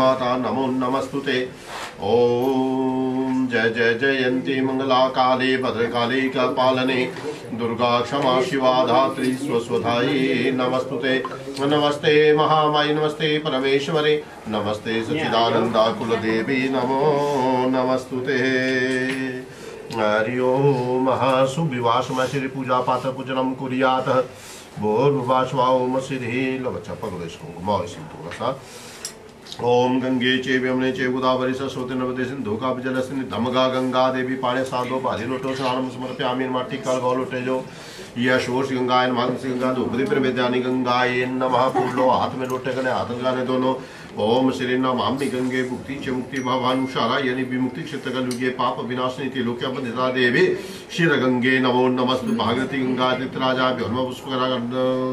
माता नमो नमस्तुते। ओम जय जय जयंती मंगला काले भद्रकाले कपालने दुर्गा क्षमा शिवा धात्री स्वस्वधाये नमस्तुते। नमस्ते महामाई, नमस्ते परमेश्वरे। नमस्ते सच्चिदानंदा कुलदेवी नमो नमस्तुते। हरि ओम सुविवासम श्री पूजा पाठ पूजनम कुर्यात। भोर्भुवाश्वाओम श्री लवच्छ पगलेश कुंकुम थोड़ा सा ओम गंगे चेव यमुने चेव गोदावरी सरस्वती नर्मदे सिंधु का जलस्नि धमगा गंगा देवी पाणे साधो बाधि लोटो स्नानम समर्पयामि माटी काल गौ लोटे जो यह शोष गंगाय नमः गंगा धूपदीप प्रवेद्यानि गंगाय नमः। फूलो हाथ में लोटे गने हाथ लगाने दोनों। ओम श्री नमामि गंगे मुक्ति च मुक्ति भावानुसारा यदि विमुक्ति क्षेत्र कलुगे पाप विनाशिनी त्रिलोक्य बंधिता देवी। शिर गंगे नमो नमस्तु। भागवती गंगा राजा ब्रह्म पुष्पकरा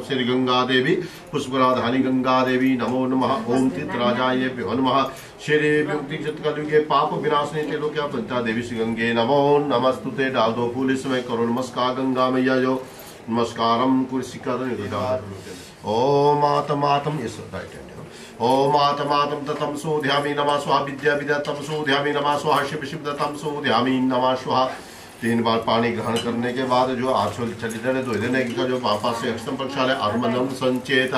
श्री गंगा देवी पुष्पराधानी गंगा देवी नमो नमः। ओम तीर्थराजाय भ्यो नमः श्री विमुक्ति क्षेत्र कलुगे पाप विनाशिनी त्रिलोक्य बंधिता देवी। श्री गंगे नमो नमस्तुते डाल दो फूल करो नमस्कार गंगा मैया जो नमस्कारम कुर्सिकर ओम आत्मातम इस राइट। ओम आत्मातम ततम सोध्यामि नमः स्वाहा विद्या विद्या तम सोध्यामि नमः स्वाहा शिव शिव तम सोध्यामि नमः स्वाहा। तीन बार पानी ग्रहण करने के बाद जो आचल चली देने दो देने का जो पापा से अक्षतम प्रक्षालय अर्मनम संचेत।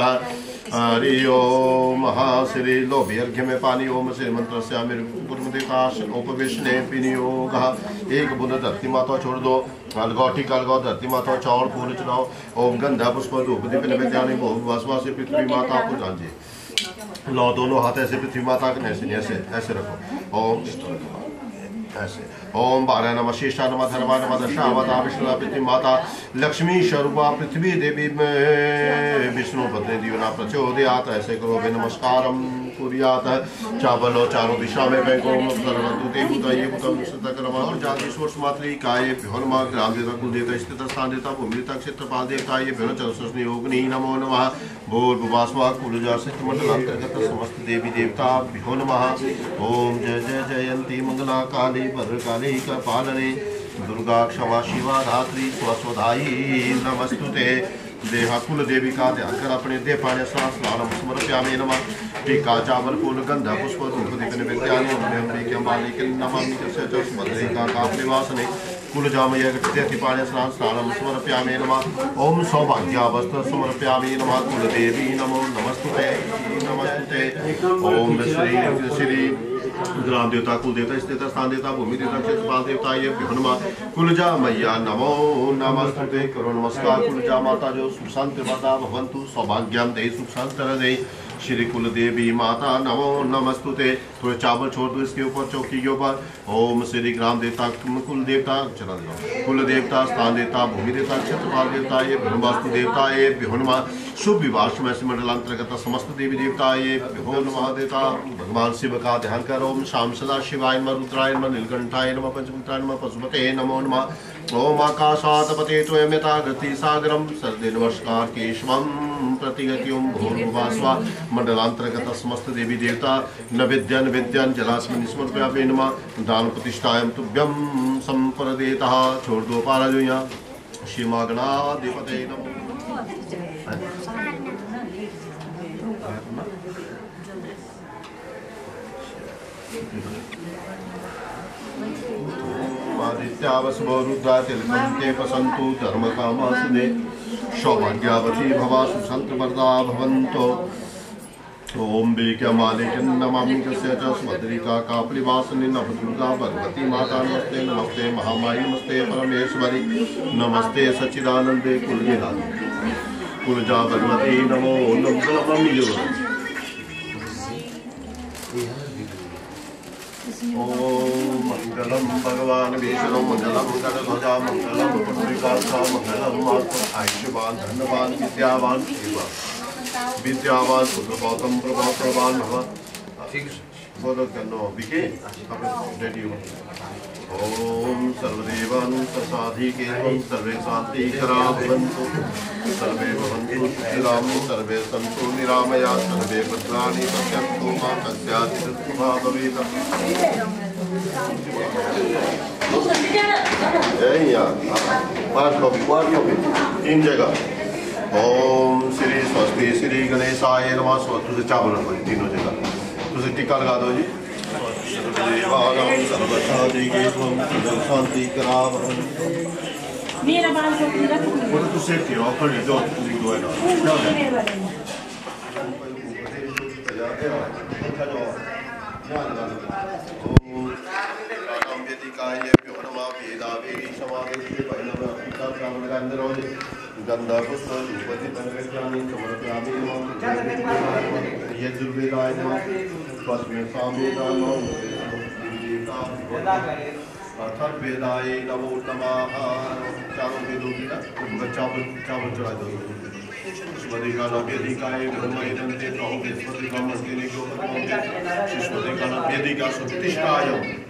हरि ओम श्री लोभ अर्घ्य में पानी, ओम श्री मंत्र से अमीर गुरुमदिकाश उपवेशने विनियोग। एक बुंद धरती माता छोड़ दो अलगौठी कलगौ धरती माता चौड़ फूल चढ़ाओ। ओम गंधा पुष्प, धूप दीप निवेद्यानि भस्वा से पृथ्वी माता को जान जी लो दोनों हाथ ऐसे पृथ्वी माता के, ऐसे ऐसे ऐसे रखो। ओम। ऐसे। ओम बारह नम शेषा नम धर्मा नम दशावता विष्णु पृथ्वी माता लक्ष्मी स्वरूपा पृथ्वी देवी में। विष्णु पत्नी दीवना प्रचोदयात। ऐसे करो भी नमस्कारम। कुर्यात चावलो चारों दिशा में सर्वदूते भूताये भूतम सतक्रम और जाति सोर्स मात्री काय भ्योनमा ग्राम देवता कुल देवता स्थित स्थान देवता भूमि देवता क्षेत्रपाल देवता ये भ्योन चतुष्णी योगनी नमो नमः। भूर भुवास्वा कुलजा सहित मंडल अंतर्गत समस्त देवी देवता भ्यो नमः। ओम जय जय जयंती मंगला काली भद्रकाली कपालने। दुर्गा क्षमा शिवा धात्री स्वस्वधाई नमस्तुते। देहा कुल देवी का ध्यान कर अपने देह पाने स्नान स्नानम समर्पयामि नमः। टीका चावल फूल गंधा पुष्प धूप दीप निवेद्यानि अम्बे अंबाली के नमामि तस्य च स्मद्रिका का निवासने कुल जामय गति पाने स्नान स्नानम समर्पयामि नमः ओम सौभाग्यावस्थ समर्पयामि नमः कुल देवी नमो नमस्तुते नमस्तुते ओम श्री श्री ग्राम देवता कुल देवता स्थित स्थान देवता भूमि देवता क्षेत्रपाल देवता ये हनुमा कुलजा मैया नमो नमस्ते करो नमस्कार कुलजा माता जो सुख शांति माता भवंतु सौभाग्यम दे सुख शांति दे श्री कुल देवी माता नमो नमस्तुते। थोड़े चावल छोड़ दो इसके ऊपर चौकी के ऊपर ओम श्री ग्राम देवता कुल देवता, चला जाओ कुल देवता, स्थान देवता, भूमि देवता क्षेत्रपाल देवता ये ब्रह्मवास्तु देवता ये हनुमान शुभ विवाह में मंडलांतर्गत समस्त देवी देवता ये हो नमः भगवान शिव का ध्यान करो ओम शाम सदा शिवाय नमः रुद्राय नमः नीलकंठाय नम पंचमुत्राय नमः पशुपते नमो नमः। ओम आकाशातपते त्वयमिता गति सागरम। सर्दे नमस्कार केशवम। प्रतिगतियों, भूर्भुवास्वा, मंडलांतर्गत समस्त देवी देवता, नविद्यन विद्यन, जलास्मिन स्मर्पयापे नमः। दान प्रतिष्ठायम तुभ्यम संप्रदेतः छोड़ दो पारा जो यहाँ रुद्रा तिलकन्ते पसन्तु धर्मकामासुदे। सौभाग्यावती भवा सुसन्तवरदा भवन्तो ॐ बीक्यमालिकन्नमामि कस्य च सुभद्रिका कापलिवासनि नवदुर्गा भगवती माता नमस्ते नमस्ते महामायी नमस्ते परमेश्वरी। नमस्ते सच्चिदानन्दे कुलगिरा कुलजा भगवती नमो नमो ॐ मङ्गलं भगवान् विष्णु मङ्गलं गणध्वजा मङ्गलं पुत्रिकाक्षा मङ्गलं मातु आयुष्यवान्, धनवान्, विद्यावान्, एव। विद्यावान् पुत्रपातं प्रभाप्रवान् भव। बोलो कन्नो बिके सर्वदेवान् ससाधिके सर्वे शान्तिकरा भवन्तु सर्वे सर्वे सन्तु निरामया, सर्वे भद्राणि पश्यन्तु, मा कस्याचित् यही यार पाँच कॉपी पाँच कॉपी तीन जगह ओम श्री स्वस्ति श्री गणेशाय नमः स्व तुझे चावल रखो जी तीनों जगह तुझे टीका लगा दो जी सर्वदेवानां सर्वशान्तिके त्वं सर्व शान्ति कराव मेरा बाल को पूरा तो सेफ्टी ऑफ़र जो तुझे दो है ना अथर्वेदाय नमो नमः चारों वेदों की चावल चावल चढ़ा दो शिष्मदिकानाभ्यधिकाय ब्रह्मैदन्ते प्रहोमेश्वरिकामस्तिने गोपत्मन्ते शिष्मदिकानाभ्यधिका सुप्रतिष्ठाय वरदा भवन्तो बस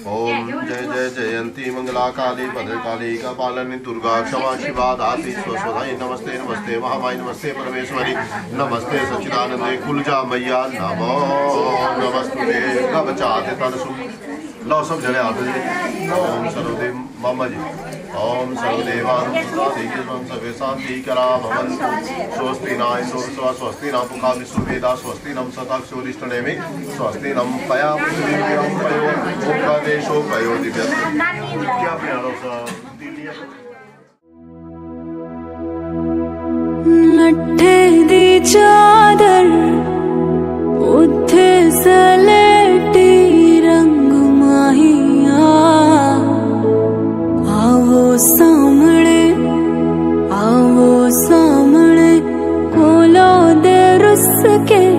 ॐ जय जय जयंती मंगला काली भद्रकाली कपालिनी दुर्गा क्षमा शिवा धात्री स्वस्वधाई नमस्ते नमस्ते महामाई नमस्ते परमेश्वरी। नमस्ते सचिदानंदे कुलजा मैया नमो। नमस्ते कब चाहते तन लो सब जले आते ओम सर्वदेव मम ओम सर्वदेवान सर्वेषां करा स्वस्ति न इन्दोर्स्व स्वस्ति न पुखा विश्ववेदा स्वस्ति नं सताक्षोरिष्टनेमि स्वस्ति नम पया पयो उपदेशो पयो चादर उठे से again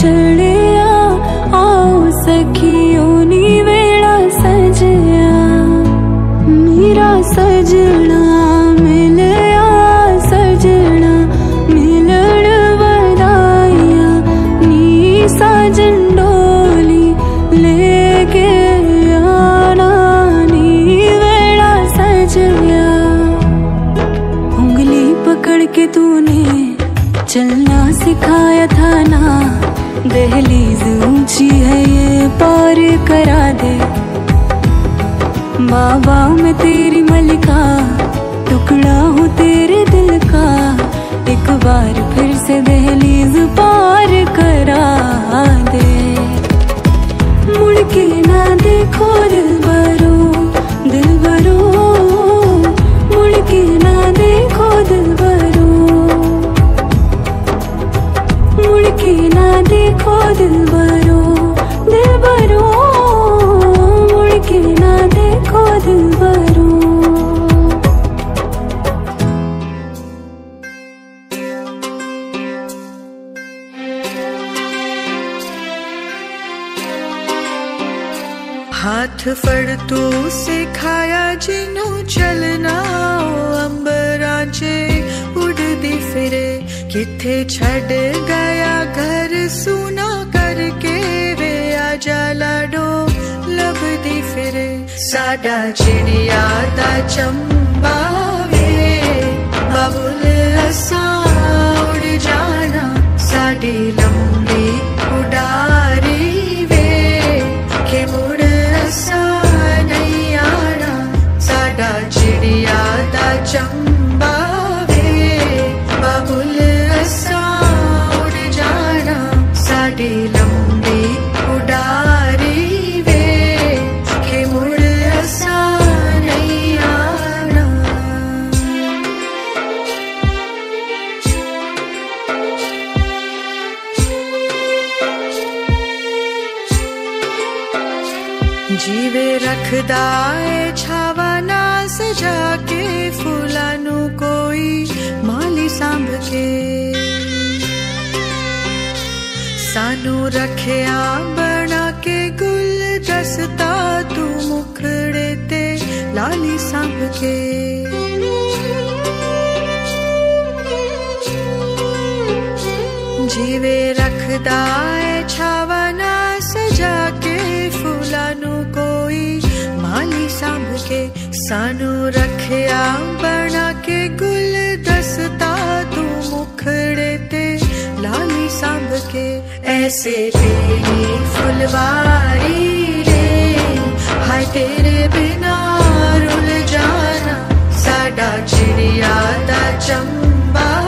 距。करा दे। बाबा मैं तेरी मलिका, टुकड़ा हूँ तेरे दिल का। एक बार फिर से दहलीज पार करा दे। मुड़ के ना देखो दिल बरो दिल बरो मुड़ ना देखो दिल बरो ना देखो दिल हाथ फड़ तू सिखाया जिनू चलना ओ अंबराजे उड़दी फिरे। किथे छड़ गया घर सुना करके वे आजा लाडो लभदी फिरे। साडा चिड़िया दा चंबा वे, बबुल असा उड़ जाना। साडी लंबी उडारी वे, के मुड़ दा चंबा रखिया बना के गुल दसता तू मुखड़े ते लाली सब के। जीवे रखदा है छावना सजा के, फूलानू कोई माली सब के। सानू रखिया बना कैसे तेरी फुलवारी रे। हाय तेरे बिना रुल जाना साडा चिड़िया दा चंबा।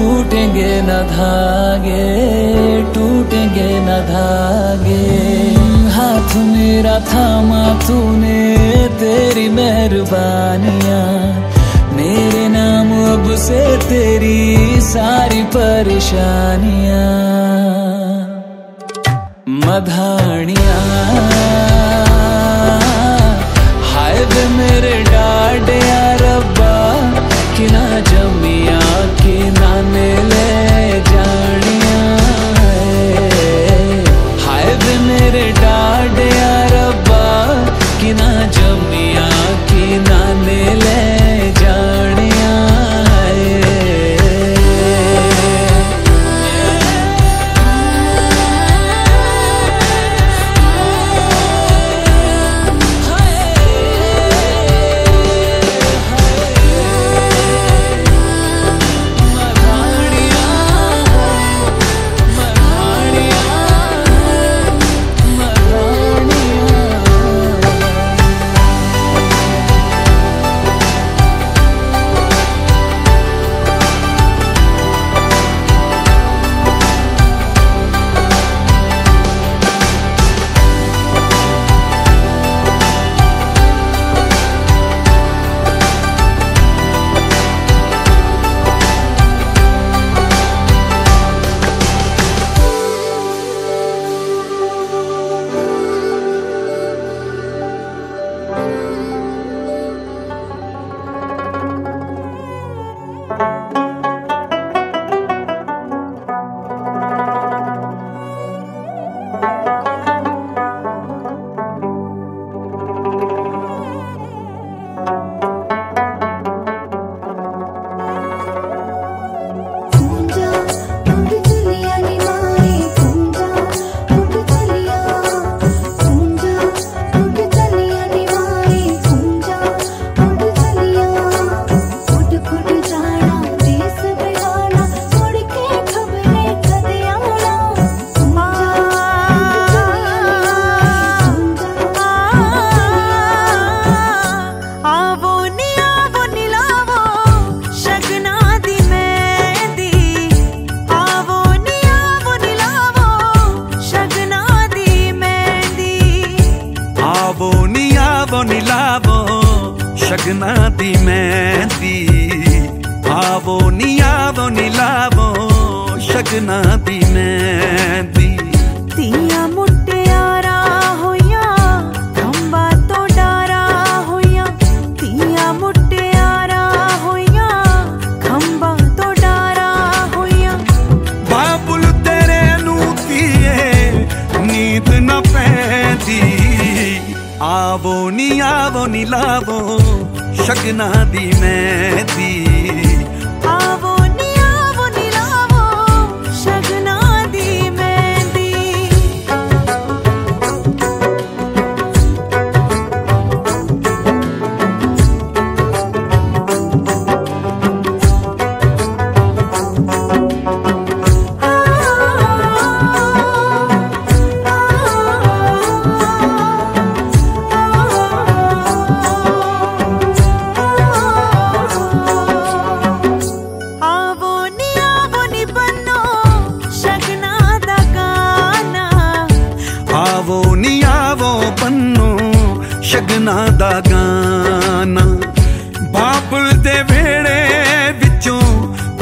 टूटेंगे न धागे, टूटेंगे न धागे। हाथ मेरा थामा तूने, तेरी मेहरबानियाँ। मेरे नाम अब से तेरी सारी परेशानियाँ। मधानिया। हाय मेरे डाडिया। मेरे डाडे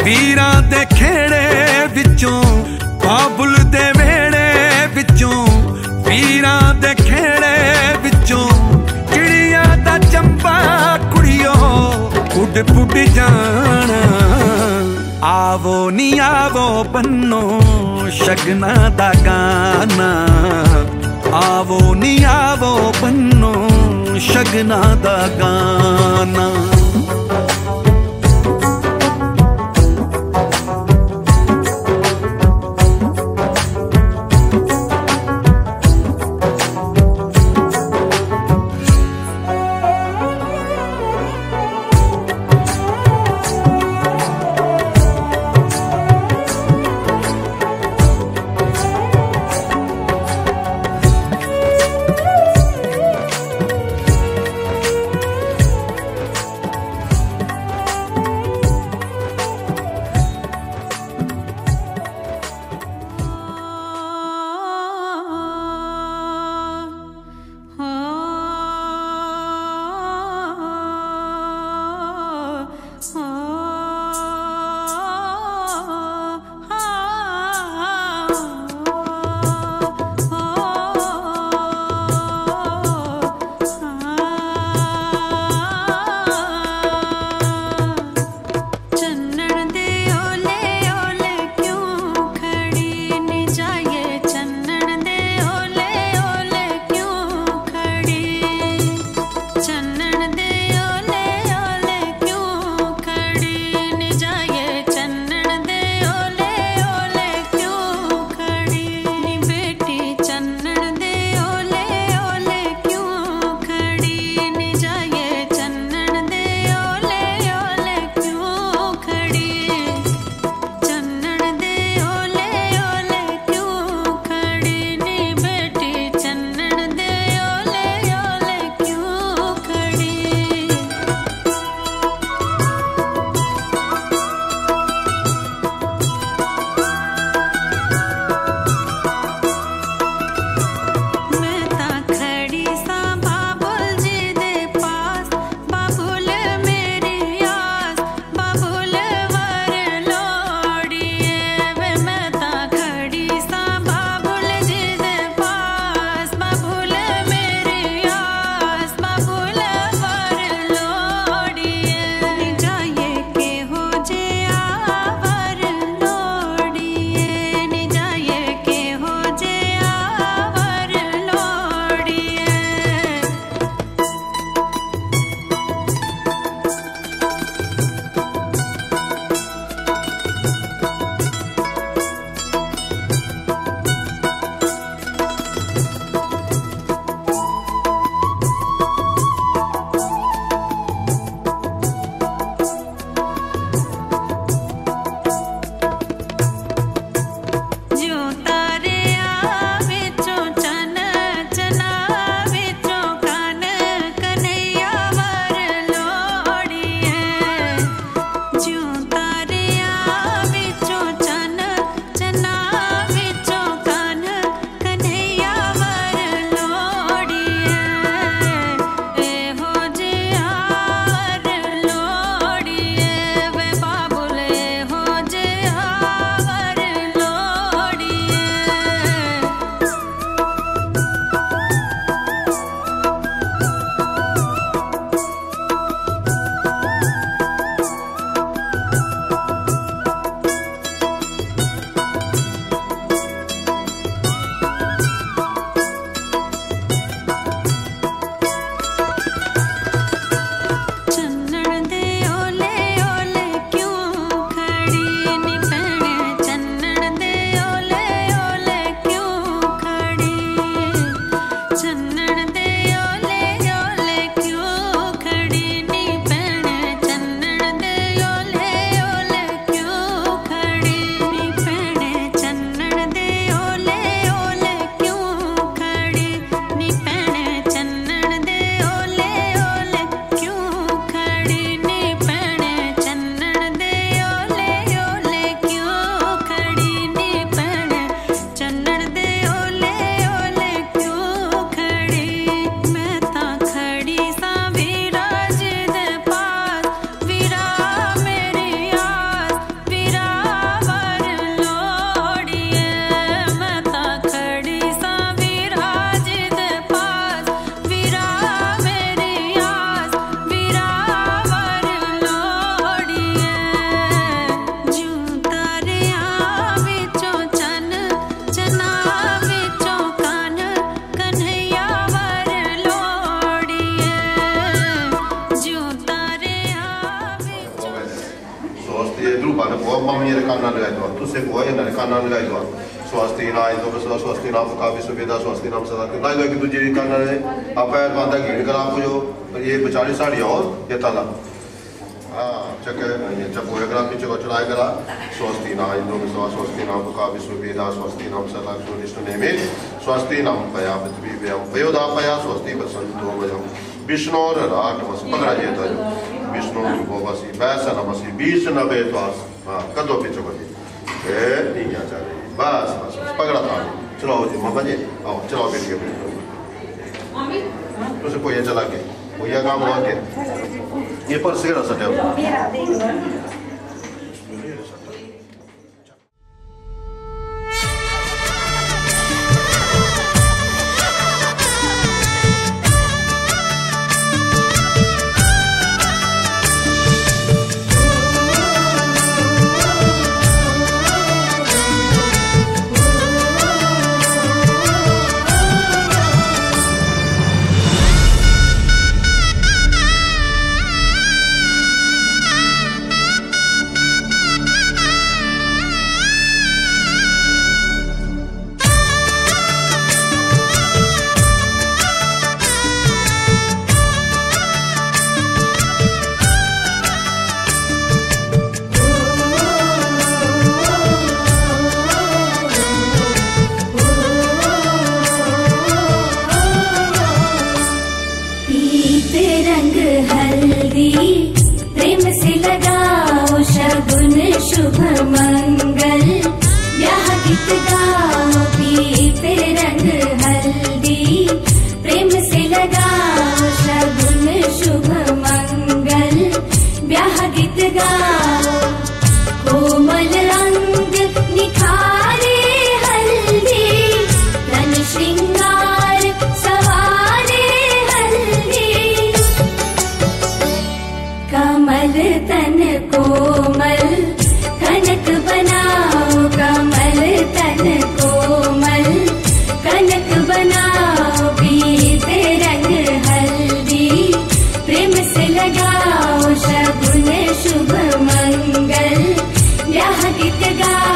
ਪੀਰਾਂ ਦੇ ਖੇੜੇ ਵਿੱਚੋਂ, ਬਾਬੁਲ ਦੇ ਵੇੜੇ ਵਿੱਚੋਂ ਪੀਰਾਂ ਦੇ ਖੇੜੇ ਵਿੱਚੋਂ, ਚਿੜੀਆਂ ਦਾ ਚੰਪਾ ਕੁੜੀਓ, ਉੱਡ ਪੁੱਡ ਜਾਣਾ। ਆਵੋ ਨੀ ਆਵੋ ਬੰਨੋ ਸ਼ਗਨਾ ਦਾ ਗਾਣਾ ਆਵੋ ਨੀ ਆਵੋ ਬੰਨੋ ਸ਼ਗਨਾ ਦਾ ਗਾਣਾ पंद्रह आठ मसी पंद्रह जे था जो विष्णु को मसी बैसा न मसी बीस न बे तो आस हाँ। कदो पीछे को जी ए नहीं आ जा रही बस बस पकड़ा था चलो जी मामा जी आओ चलो बेटी मम्मी तुझे कोई itiyaga